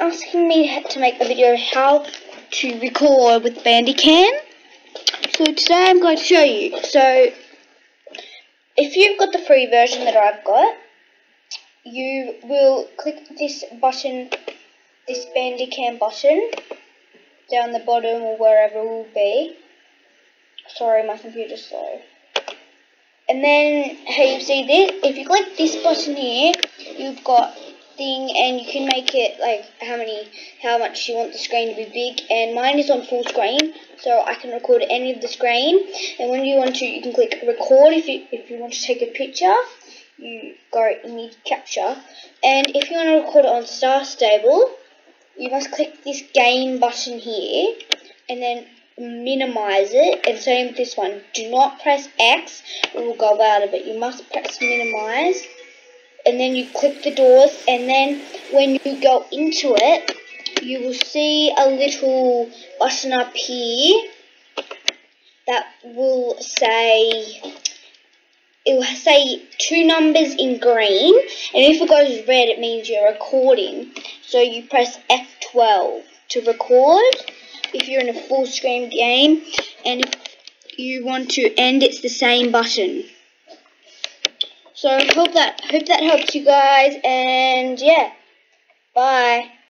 asking me to make a video how to record with Bandicam. So today I'm going to show you. So if you've got the free version that I've got, you will click this button, this Bandicam button, down the bottom or wherever it will be. Sorry, my computer's slow. And then, hey, you see this? If you click this button here, you've got thing and you can make it like how many how much you want the screen to be big and mine is on full screen so I can record any of the screen and when you want to you can click record if you if you want to take a picture you go image capture and if you want to record it on star stable you must click this game button here and then minimize it and same with this one do not press X it will go out of it you must press minimize and then you click the doors and then when you go into it you will see a little button up here that will say it will say two numbers in green and if it goes red it means you're recording. So you press F12 to record if you're in a full screen game and if you want to end it's the same button so hope that hope that helps you guys and yeah. Bye.